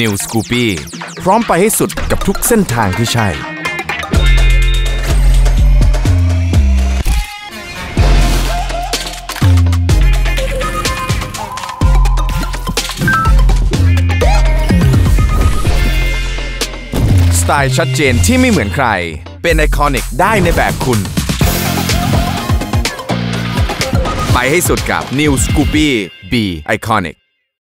New Scoopy พร้อมไปให้สุดกับทุกเส้นทางที่ใช่ สไตล์ชัดเจนที่ไม่เหมือนใคร เป็นไอคอนิกได้ในแบบคุณ ไปให้สุดกับ New Scoopy B Iconic